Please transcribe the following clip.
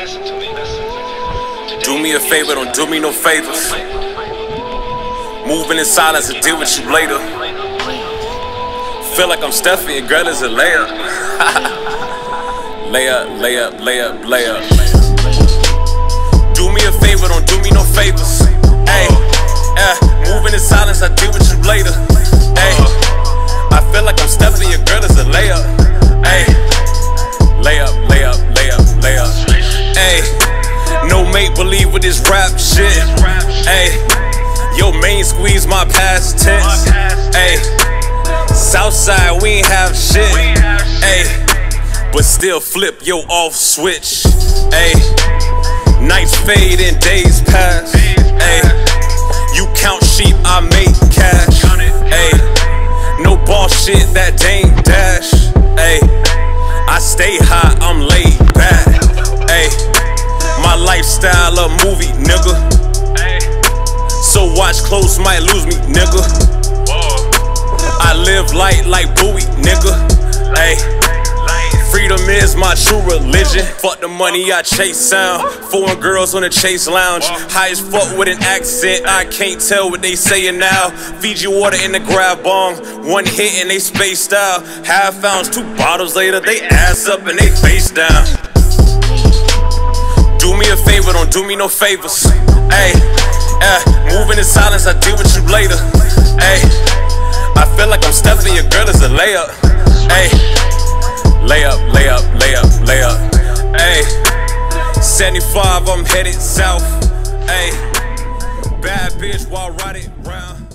Do me a favor, don't do me no favors. Moving in silence and deal with you later. Feel like I'm Steffi and girl is a layup. layup, layup, layup, layup. Do me a favor, don't make believe with this rap shit. Hey, yo main squeeze my past tense. Hey, Southside we ain't have shit. Hey, but still flip yo off switch. Hey, nights fade and days pass. Hey, you count sheep, I make cash. Hey, no boss shit that Dame Dash. Hey, I stay high, I'm my lifestyle a movie, nigga. So watch close, might lose me, nigga. I live light like Bowie, nigga. Hey. Freedom is my true religion. Fuck the money, I chase sound. Foreign girls on the chase lounge. High as fuck with an accent, I can't tell what they saying now. Fiji water in the grab bong. One hit and they spaced out. Half ounce, two bottles later, they ass up and they face down. Favor, don't do me no favors. Hey, eh, moving in silence, I deal with you later. Hey, I feel like I'm Stephanie, your girl is a layup. Hey, layup, layup, layup, layup. Hey, 75, I'm headed south. Hey, bad bitch while riding round.